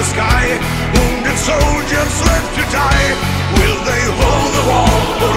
the sky. Wounded soldiers left to die. Will they hold the wall?